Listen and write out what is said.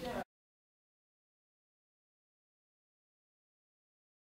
Yeah.